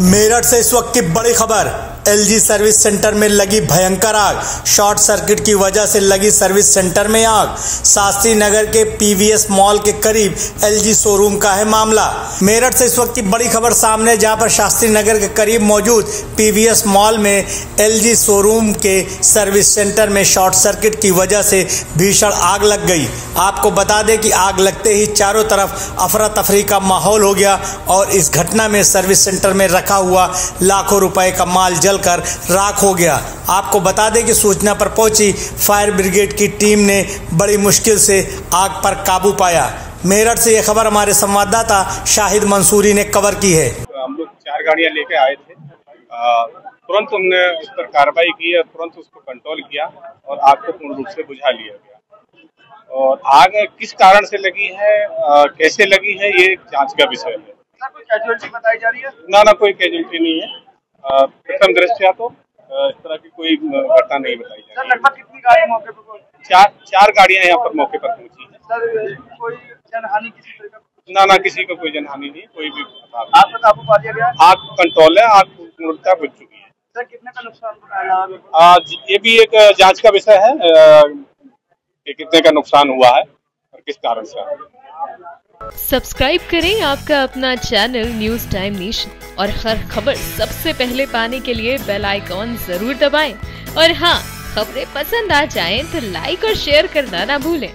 मेरठ से इस वक्त की बड़ी खबर। एलजी सर्विस सेंटर में लगी भयंकर आग। शॉर्ट सर्किट की वजह से लगी सर्विस सेंटर में आग। शास्त्री नगर के पीवीएस मॉल के करीब एलजी शोरूम का है मामला। मेरठ से इस वक्त की बड़ी खबर सामने जहाँ पर शास्त्री नगर के करीब मौजूद पीवीएस मॉल में एलजी शोरूम के सर्विस सेंटर में शॉर्ट सर्किट की वजह से भीषण आग लग गई। आपको बता दें कि आग लगते ही चारों तरफ़ अफरा तफरी का माहौल हो गया और इस घटना में सर्विस सेंटर में रखा हुआ लाखों रुपए का माल जलकर राख हो गया। आपको बता दें कि सूचना पर पहुँची फायर ब्रिगेड की टीम ने बड़ी मुश्किल से आग पर काबू पाया। मेरठ से यह खबर हमारे संवाददाता शाहिद मंसूरी ने कवर की है। हम लोग चार गाड़ियाँ लेके आए थे। आ, तुरंत हमने उस पर कार्रवाई की और तुरंत उसको कंट्रोल किया और आग को पूर्ण रूप से बुझा लिया गया। और आग किस कारण से लगी है आ, कैसे लगी है ये जाँच का विषय है। ना कोई कैजुअलिटी बताई जा रही है? ना ना कोई कैजुअलिटी नहीं है। प्रथम दृष्टया तो इस तरह की कोई घटना नहीं बताई जा रही लगभग कितनी गाड़ी मौके पर पहुँची? चार चार गाड़ियाँ यहाँ पर मौके पर पहुँची हैं। सर कोई जनहानि किसी तरह का ना ना किसी को कोई जनहानि नहीं कोई भी आग पर काबू पा लिया गया। आग कंट्रोल है आग पूर्णतः बुझ चुकी है। सर कितने का नुकसान बताया जा रहा है आज ये भी एक जाँच का विषय है कि कितने का नुकसान हुआ है और किस कारण से सब्सक्राइब करें आपका अपना चैनल न्यूज़ टाइम नेशन। और हर खबर सबसे पहले पाने के लिए बेल आइकॉन ज़रूर दबाएँ। और हाँ खबरें पसंद आ जाएँ तो लाइक और शेयर करना ना भूलें।